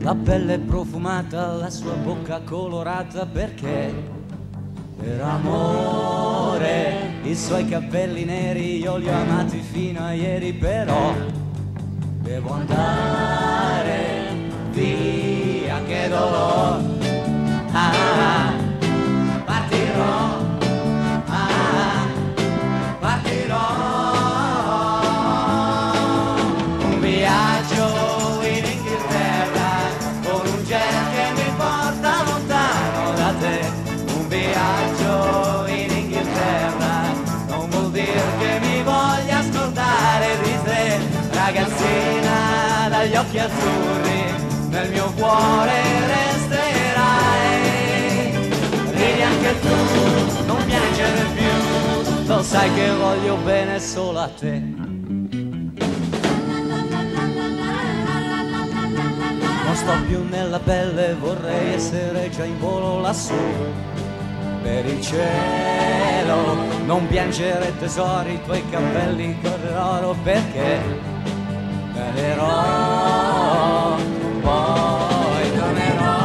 La pelle profumata, la sua bocca colorata perché per amore i suoi capelli neri io li ho amati fino a ieri però devo andare occhi azzurri nel mio cuore resterai ridi anche tu non piangere più lo sai che voglio bene solo a te Non sto più nella pelle, vorrei essere già in volo lassù per il cielo. Non piangere tesori, i tuoi capelli correrò perché calerò, poi tornerò,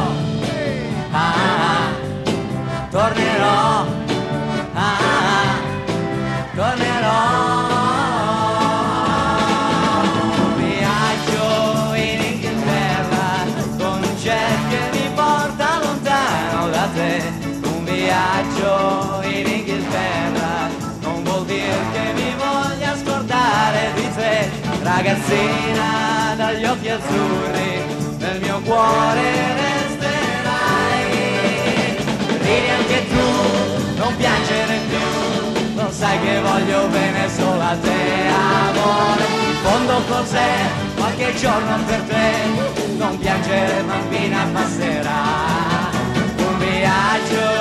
ah, tornerò, ah, tornerò. Un viaggio in Inghilterra con un jet che mi porta lontano da te. Un viaggio Ragazzina dagli occhi azzurri, nel mio cuore resterai. Ridi anche tu, non piangere più, lo sai che voglio bene solo a te, amore. In fondo cos'è qualche giorno per te, non piangere bambina passerà. Un viaggio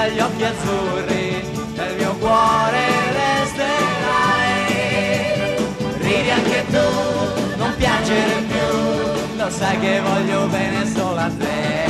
dagli occhi azzurri, nel mio cuore resterai. Ridi anche tu, non piangere più, lo sai che voglio bene solo a te.